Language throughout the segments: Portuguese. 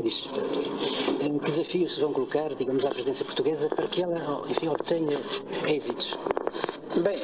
Maastricht. Que desafios se vão colocar, digamos, à presidência portuguesa para que ela, enfim, obtenha êxitos? Bem,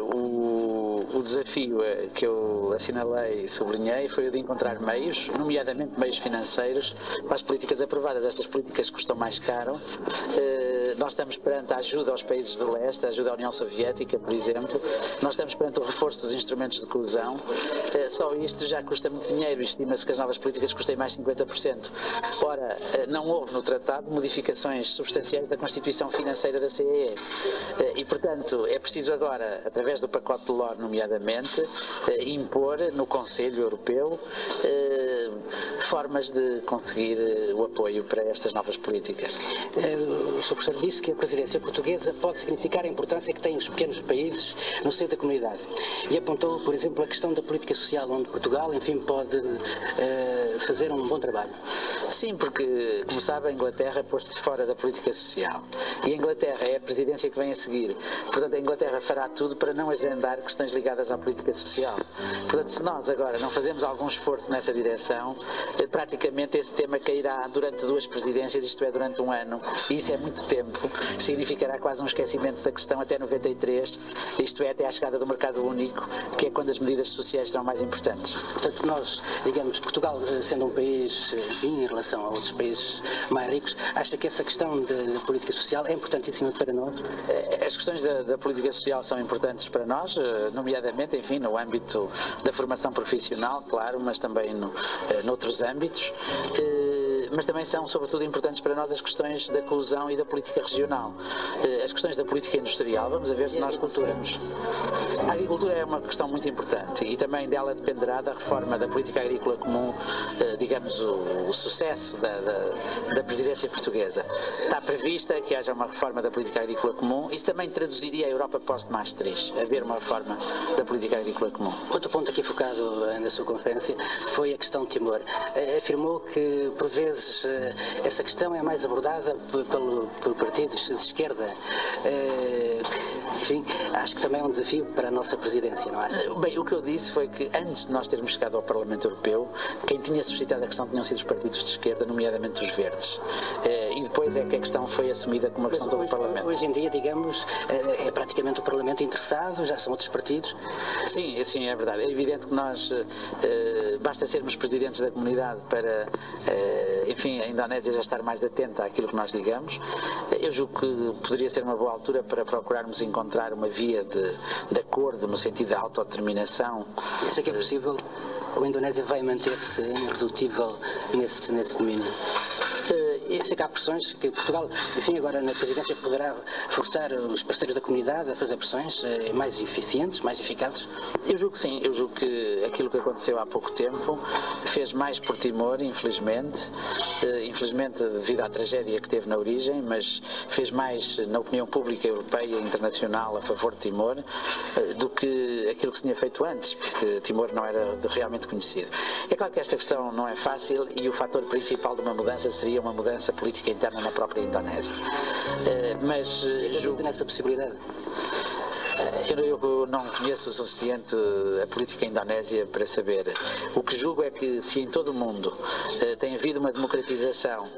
o, o desafio que eu assinalei e sublinhei foi o de encontrar meios, nomeadamente meios financeiros, para as políticas aprovadas. Estas políticas custam mais caro. Nós estamos perante a ajuda aos países do leste, a ajuda à União Soviética, por exemplo. Nós estamos perante o reforço dos instrumentos de coesão. Só isto já custa muito dinheiro. Estima-se que as novas políticas custem mais 50%. Ora, não houve no tratado modificações substanciais da constituição financeira da CEE. E, portanto, é preciso agora, através do pacote de LOR, nomeadamente, impor no Conselho Europeu formas de conseguir o apoio para estas novas políticas. O Sr. Professor disse que a presidência portuguesa pode significar a importância que têm os pequenos países no seio da comunidade. E apontou, por exemplo, a questão da política social, onde Portugal, enfim, pode uh, fazer um bom trabalho. Sim, porque, como sabe, a Inglaterra pôs-se fora da política social. E a Inglaterra é a presidência que vem a seguir. Portanto, a Inglaterra fará tudo para não agendar questões ligadas à política social. Portanto, se nós agora não fazemos algum esforço nessa direção, praticamente esse tema cairá durante duas presidências, isto é, durante um ano. E isso é muito tempo. Significará quase um esquecimento da questão até 93, isto é, até à chegada do mercado único, que é quando as medidas sociais serão mais importantes. Portanto, nós, digamos, Portugal, sendo um país, enfim, em relação a outros países mais ricos, acha que essa questão da política social é importantíssima para nós? As questões da, da, política social são importantes para nós, nomeadamente, enfim, no âmbito da formação profissional, claro, mas também no, noutros âmbitos mas também são, sobretudo, importantes para nós as questões da coesão e da política regional. As questões da política industrial, vamos a ver se nós culturamos. A agricultura é uma questão muito importante e também dela dependerá da reforma da política agrícola comum, digamos, o, o sucesso da, da, da, presidência portuguesa. Está prevista que haja uma reforma da política agrícola comum, isso também traduziria a Europa pós-Maastricht, haver uma reforma da política agrícola comum. Outro ponto aqui focado na sua conferência foi a questão de Timor. Afirmou que, por vezes, essa questão é mais abordada pelo, por partidos de esquerda. Enfim, acho que também é um desafio para a nossa presidência, não acha? Bem, o que eu disse foi que antes de nós termos chegado ao Parlamento Europeu, quem tinha suscitado a questão tinham sido os partidos de esquerda, nomeadamente os verdes. E depois é que a questão foi assumida como uma questão do Parlamento. Hoje em dia, digamos, é praticamente o Parlamento interessado, já são outros partidos. Sim, sim, é verdade. É evidente que nós, basta sermos presidentes da comunidade para, enfim, a Indonésia já estar mais atenta àquilo que nós digamos. Eu julgo que poderia ser uma boa altura para procurarmos encontrar uma via de, de acordo no sentido da autodeterminação. Acha que é possível? Ou a Indonésia vai manter-se irredutível nesse, nesse domínio? Acha que há pressões que Portugal, enfim, agora na presidência poderá forçar os parceiros da comunidade a fazer pressões mais eficientes, mais eficazes? Eu julgo que sim. Eu julgo que aquilo que aconteceu há pouco tempo fez mais por Timor, infelizmente. Infelizmente devido à tragédia que teve na origem, mas fez mais na opinião pública europeia e internacional a favor de Timor do que aquilo que se tinha feito antes, porque Timor não era realmente conhecido. É claro que esta questão não é fácil e o fator principal de uma mudança seria uma mudança política interna na própria Indonésia. Mas julgo nessa possibilidade. Eu não conheço o suficiente a política indonésia para saber. O que julgo é que se em todo o mundo tem havido uma democratização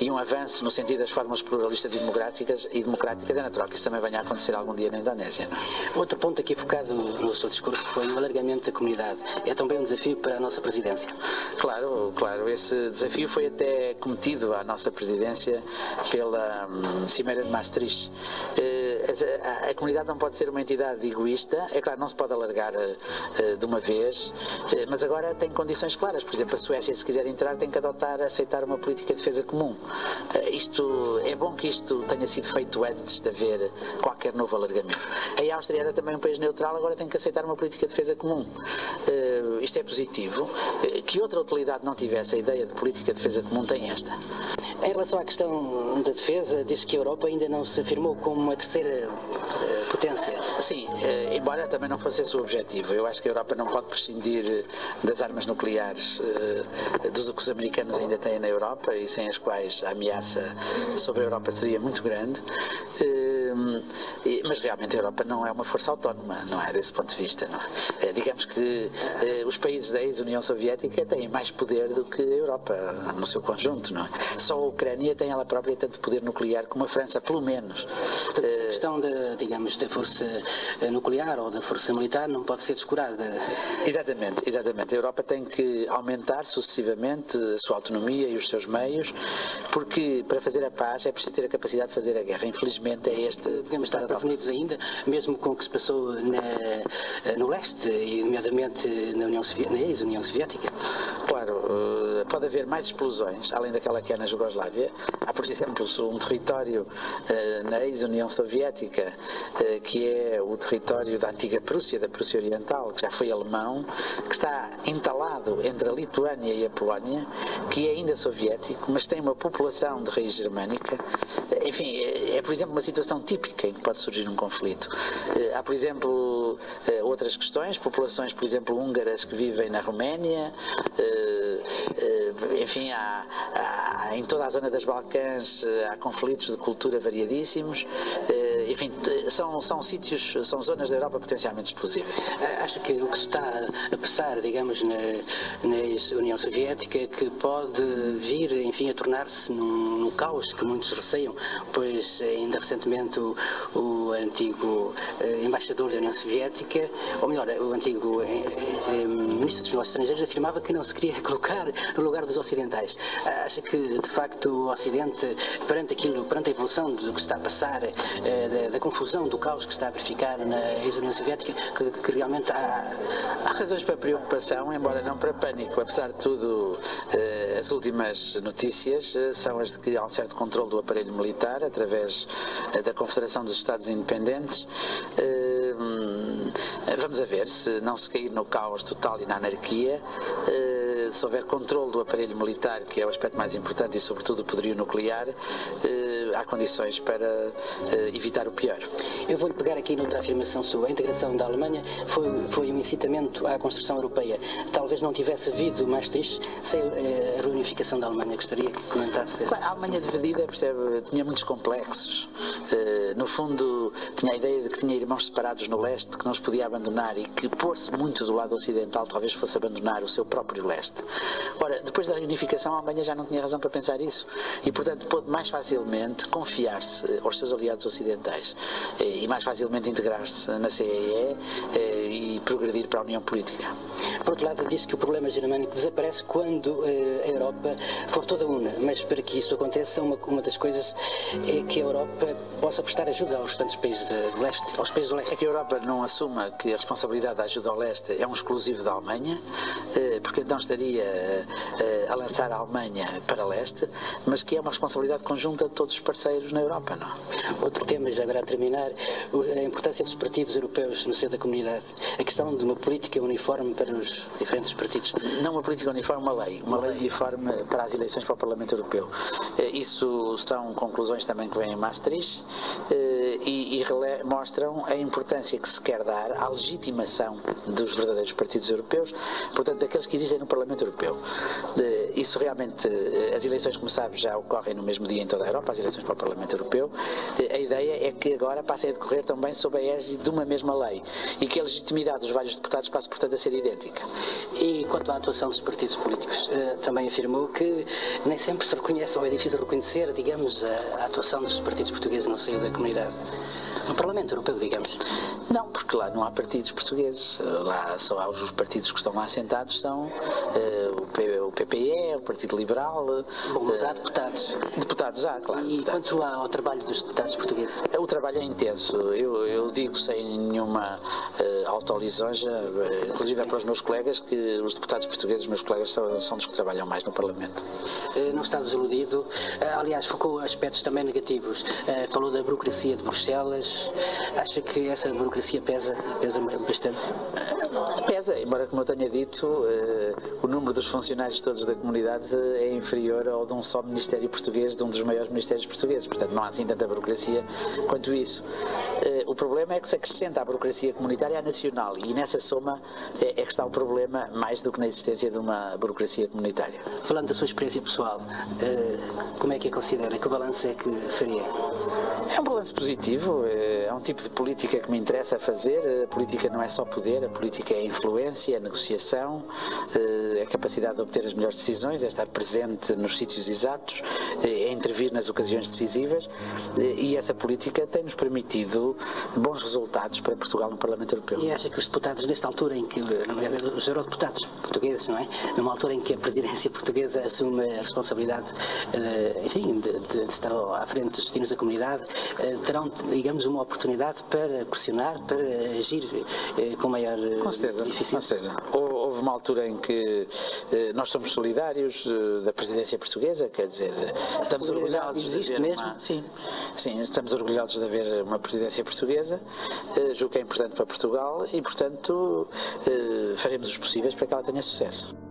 e um avanço no sentido das formas pluralistas e democráticas, e democráticas é natural que isso também venha a acontecer algum dia na Indonésia. Outro ponto aqui focado no seu discurso foi o alargamento da comunidade. É também um desafio para a nossa presidência. Claro, claro. Esse desafio foi até cometido à nossa presidência pela hum, Cimeira de Maastricht. A, a comunidade não pode ser uma entidade egoísta, é claro, não se pode alargar uh, de uma vez, uh, mas agora tem condições claras. Por exemplo, a Suécia, se quiser entrar, tem que adotar, aceitar uma política de defesa comum. Isto, é bom que isto tenha sido feito antes de haver qualquer novo alargamento. A Áustria era também um país neutral, agora tem que aceitar uma política de defesa comum. isto é positivo. que outra utilidade não tivesse a ideia de política de defesa comum tem esta. Em relação à questão da defesa, diz que a Europa ainda não se afirmou como uma terceira potência. Sim, eh, embora também não fosse esse o objetivo. Eu acho que a Europa não pode prescindir das armas nucleares eh, dos que os americanos ainda têm na Europa e sem as quais a ameaça sobre a Europa seria muito grande. Eh, Hum, mas realmente a Europa não é uma força autónoma, não é desse ponto de vista. É? Digamos que os países da ex-União Soviética têm mais poder do que a Europa no seu conjunto. Não é? Só a Ucrânia tem ela própria tanto poder nuclear como a França, pelo menos. Portanto, a questão da, digamos, da força nuclear ou da força militar não pode ser descurada. Exatamente, exatamente. A Europa tem que aumentar sucessivamente a sua autonomia e os seus meios, porque para fazer a paz é preciso ter a capacidade de fazer a guerra. Infelizmente é este. Podemos estar prevenidos ainda, mesmo com o que se passou na, no leste, nomeadamente na, União na ex-União Soviética? Claro, eh, pode haver mais explosões, além daquela que é na Jugoslávia. Há, por exemplo, um território eh, na ex-União Soviética, eh, que é o território da antiga Prússia, da Prússia Oriental, que já foi alemão, que está entalado entre a Lituânia e a Polónia, que é ainda soviético, mas tem uma população de raiz germânica. Enfim, é, é, por exemplo, uma situação típica em que pode surgir um conflito. Há, por exemplo, outras questões, populações, por exemplo, húngaras que vivem na Roménia, enfim, há, há, em toda a zona das Balcãs eh, há conflitos de cultura variadíssimos. Eh, enfim, são, são sítios, são zonas da Europa potencialmente explosivas. Eh, acha que o que se está a passar, digamos, na, na União Soviética, que pode vir, enfim, a tornar-se num, num, caos que muitos receiam, pois ainda recentemente o, o antigo embaixador da União Soviética, ou melhor, o antigo ministro dos negócios estrangeiros afirmava que não se queria colocar no lugar dos ocidentais. Acha que, de facto, o Ocidente, perante aquilo, perante a evolução do que está a passar, eh, da, confusão, do caos que está a verificar na ex-União Soviética, que, que, realmente há... Há razões para preocupação, embora não para pânico. Apesar de tudo, eh, as últimas notícias eh, são as de que há um certo controle do aparelho militar através da Confederação dos Estados Independentes. Hum, vamos a ver se não se cair no caos total e na anarquia se houver controle do aparelho militar, que é o aspecto mais importante, e sobretudo o poderio nuclear, eh, há condições para eh, evitar o pior. Eu vou-lhe pegar aqui noutra afirmação sua. A integração da Alemanha foi, foi um incitamento à construção europeia. Talvez não tivesse havido mais triste sem eh, a reunificação da Alemanha. Gostaria que comentasse. a Alemanha dividida, percebe, tinha muitos complexos. No fundo, tinha a ideia de que tinha irmãos separados no leste, que não os podia abandonar e que pôr-se muito do lado ocidental talvez fosse abandonar o seu próprio leste. Ora, depois da reunificação, a Alemanha já não tinha razão para pensar isso e, portanto, pôde mais facilmente confiar-se aos seus aliados ocidentais eh, e mais facilmente integrar-se na CEE eh, e progredir para a União Política. Por outro lado, disse que o problema germânico desaparece quando eh, a Europa for toda una, mas para que isso aconteça, uma, uma das coisas é que a Europa possa prestar ajuda aos restantes países do leste, aos países do leste. É que a Europa não assuma que a responsabilidade da ajuda ao leste é um exclusivo da Alemanha, porque então estaria a lançar a Alemanha para leste, mas que é uma responsabilidade conjunta de todos os parceiros na Europa. Não? Outro tema, já agora a terminar, a importância dos partidos europeus no seio da comunidade. A questão de uma política uniforme para os diferentes partidos. Não uma política uniforme, uma lei. Uma, lei uniforme para as eleições para o Parlamento Europeu. Eh, isso são conclusões também que vêm em Maastricht eh, e, e mostram a importância que se quer dar à legitimação dos verdadeiros partidos europeus, portanto, daqueles que existem no Parlamento Europeu. Isso realmente, eh, as eleições, como sabe, já ocorrem no mesmo dia em toda a Europa, as eleições para o Parlamento Europeu. A ideia é que agora passem a decorrer também sob a égide de uma mesma lei e que a legitimidade dos vários deputados passe, portanto, a ser idêntica. E quanto à atuação dos partidos políticos, eh, também afirmou que nem sempre se reconhece, ou é difícil reconhecer, digamos, a atuação dos partidos portugueses no seio da comunidade no Parlamento Europeu, digamos. Não, porque lá não há partidos portugueses. Lá só há os partidos que estão lá sentados são uh, o PPE, o Partido Liberal. Bom, há deputados. Deputados há, claro. E deputados. quanto ao trabalho dos deputados portugueses? O trabalho é intenso. Eu, eu digo sem nenhuma uh, autolisonja, uh, inclusive é para os meus colegas, que os deputados portugueses, os meus colegas, são, são dos que trabalham mais no Parlamento. não está desiludido. aliás, focou aspectos também negativos. falou da burocracia de Bruxelas. Acha que essa burocracia pesa, pesa bastante? Pesa embora, como eu tenha dito, eh, o número dos funcionários todos da comunidade é inferior ao de um só Ministério português, de um dos maiores ministérios portugueses. Portanto, não há assim tanta burocracia quanto isso. Eh, o problema é que se acrescenta à burocracia comunitária a nacional e nessa soma é, é que está o problema mais do que na existência de uma burocracia comunitária. Falando da sua experiência pessoal, eh, como é que a considera? Que balanço é que faria? É um balanço positivo, eh, um tipo de política que me interessa fazer. A política não é só poder, a política é influência, é negociação, é a capacidade de obter as melhores decisões, é estar presente nos sítios exatos, é intervir nas ocasiões decisivas e essa política tem-nos permitido bons resultados para Portugal no Parlamento Europeu. E acha que os deputados, nesta altura em que, os eurodeputados portugueses, não é? Numa altura em que a presidência portuguesa assume a responsabilidade, enfim, de, de estar à frente dos destinos da comunidade, terão, digamos, uma oportunidade para pressionar, para agir eh, com maior eh, com certeza, eficiência. Com certeza. Houve uma altura em que eh, nós somos solidários da presidência portuguesa, quer dizer, estamos orgulhosos existe mesmo? Uma, sim, sim, estamos orgulhosos de haver uma presidência portuguesa, julgo que é importante para Portugal e, portanto, faremos os possíveis para que ela tenha sucesso.